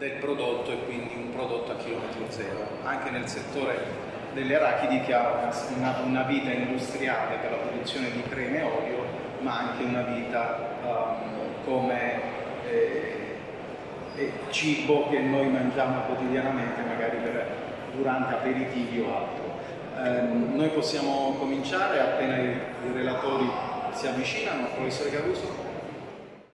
del prodotto e quindi un prodotto a chilometro zero. Anche nel settore delle arachidi che ha una, una vita industriale per la produzione di creme e olio, ma anche una vita um, come eh, eh, cibo che noi mangiamo quotidianamente, magari per, durante aperitivi o altro. Um, noi possiamo cominciare appena i, i relatori si avvicinano, professore Caruso.